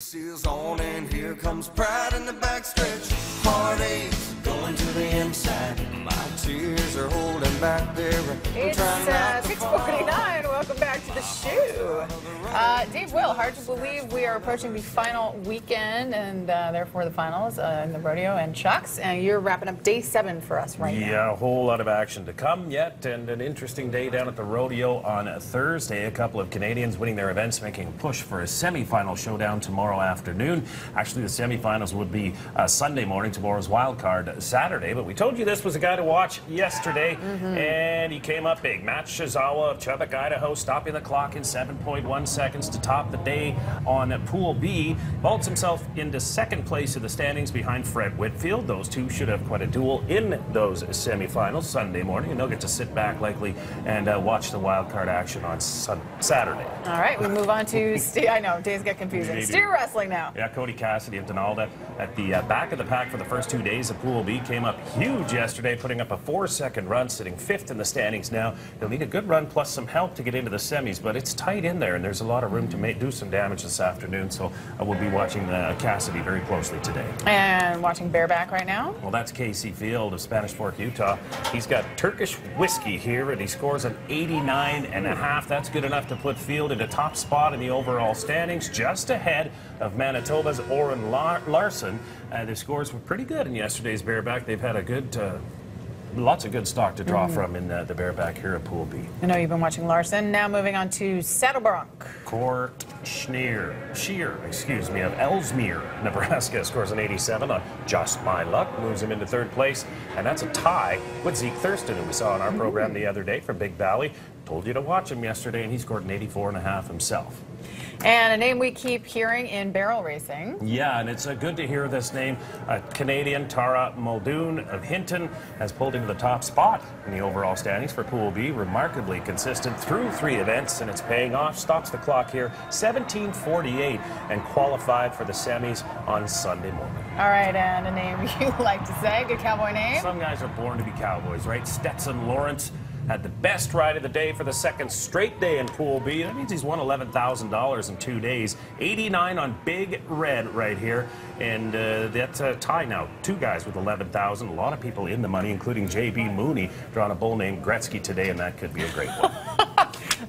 Is on and here comes pride in the backstretch. Heartaches going to the inside. My tears are holding back there. It's uh, 649. Welcome back to the show. Uh, Dave Will, hard to believe we are approaching the final weekend and uh, therefore the finals uh, in the rodeo and Chucks. And you're wrapping up day seven for us right now. Yeah, a whole lot of action to come yet, and an interesting day down at the rodeo on Thursday. A couple of Canadians winning their events, making a push for a semifinal showdown tomorrow afternoon. Actually, the semifinals would be uh, Sunday morning, tomorrow's wild card Saturday. But we told you this was a guy to watch yesterday, and he came up big. Matt Shiozawa of Chubbuck, Idaho, stopping the clock in 7.1 seconds to top the day on Pool B. Vaults himself into second place in the standings behind Fred Whitfield. Those two should have quite a duel in those semifinals Sunday morning, and they'll get to sit back likely and uh, watch the wild card action on sun- Saturday. All right, we move on to ste- I know days get confusing. Steer wrestling now. Yeah, Cody Cassidy of Donalda at the uh, back of the pack for the first two days of Pool B came up huge yesterday, putting up a four-second run, sitting fifth in the standings now. He'll need a good run plus some help to get into the semis, but it's tight in there, and there's a lot of room to make, do some damage this afternoon. So uh, we'll be watching uh, Cassidy very closely today. And watching bareback right now. Well, that's Kaycee Feild of Spanish Fork, Utah. He's got Turkish whiskey here, and he scores an 89 and a half. That's good enough to put Feild in a top spot in the overall standings, just ahead of Manitoba's Orin Lar- Larsen. Uh, their scores were pretty good in yesterday's bareback. They've had a good, uh, lots of good stock to draw from in uh, the bareback here at Pool B. I know you've been watching Larsen. Now moving on to Saddlebronc. Cort Schneer, Scheer, excuse me, of Elsmere, Nebraska, scores an 87 on Just My Luck, moves him into third place, and that's a tie with Zeke Thurston, who we saw in our program the other day from Big Valley. Told you to watch him yesterday, and he scored an 84 and a half himself. And a name we keep hearing in barrel racing. Yeah, and it's uh, good to hear this name. Uh, Canadian Tara Muldoon of Hinton has pulled into the top spot in the overall standings for Pool B. Remarkably consistent through three events, and it's paying off. Stops the clock here, 17:48, and qualified for the semis on Sunday morning. All right, and a name you like to say. Good cowboy name. Some guys are born to be cowboys, right? Stetson Lawrence had the best ride of the day for the second straight day in Pool B. That means he's won $11,000 in two days. 89 on Big Red right here. And uh, that's a tie now. Two guys with 11,000. A lot of people in the money, including J.B. Mooney, drawing a bull named Gretzky today, and that could be a great one.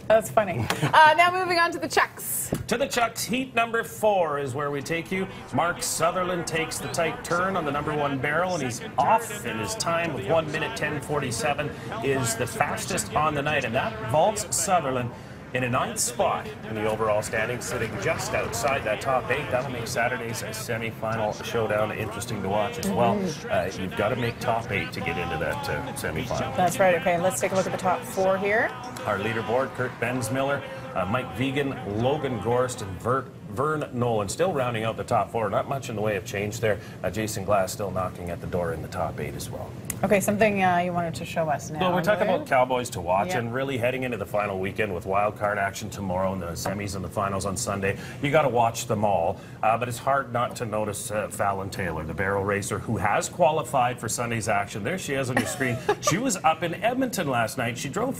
That's funny. Uh, now moving on to the Chucks. To the Chucks, heat number four is where we take you. Mark Sutherland takes the tight turn on the number one barrel, and he's off, and his time of 1 minute 10.47 is the fastest on the night, and that vaults Sutherland in a ninth spot in the overall standing, sitting just outside that top eight. That'll make Saturday's semifinal showdown interesting to watch as well. Uh, you've got to make top eight to get into that uh, semifinal. That's right. Okay, let's take a look at the top four here. Our leaderboard, Kurt Bensmiller, uh, Mike Vegan, Logan Gorst, and Vert, Vern Nolin still rounding out the top four. Not much in the way of change there. Uh, Jason Glass still knocking at the door in the top eight as well. Okay, something uh, you wanted to show us now. Well, we're talking about Cowboys to watch Yeah. and really heading into the final weekend with wild card action tomorrow and the semis and the finals on Sunday. You got to watch them all, uh, but it's hard not to notice uh, Fallon Taylor, the barrel racer who has qualified for Sunday's action. There she is on your screen. she was up in Edmonton last night. She drove,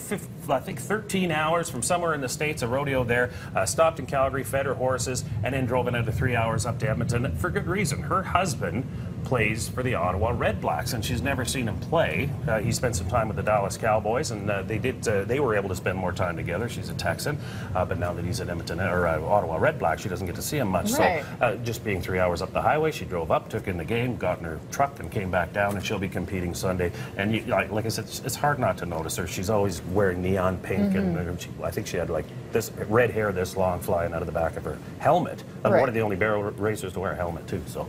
I think, 13 hours from somewhere in the States, a rodeo there, uh, stopped in Calgary, fed her horses, and then drove another three hours up to Edmonton for good reason. Her husband plays for the Ottawa Red Blacks, and she's never seen him play. Uh, he spent some time with the Dallas Cowboys, and uh, they did. Uh, they were able to spend more time together. She's a Texan, uh, but now that he's at Edmonton or uh, Ottawa Red Blacks, she doesn't get to see him much. Right. So, uh, just being three hours up the highway, she drove up, took in the game, got in her truck, and came back down. And she'll be competing Sunday. And you, like, like I said, it's, hard not to notice her. She's always wearing neon pink, and uh, she, I think she had like this red hair this long flying out of the back of her helmet. Uh, Right. One of the only barrel racers to wear a helmet too. So.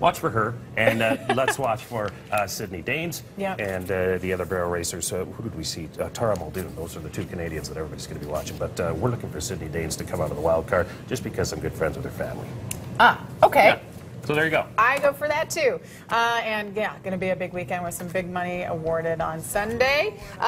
Watch for her, and uh, let's watch for uh, Sydney Daines Yeah. and uh, the other barrel racers. Who did we see? Uh, Tara Muldoon. Those are the two Canadians that everybody's going to be watching. But uh, we're looking for Sydney Daines to come out of the wild card just because I'm good friends with her family. Ah, okay. Yeah. So there you go. I go for that too. Uh, and yeah, going to be a big weekend with some big money awarded on Sunday. Uh,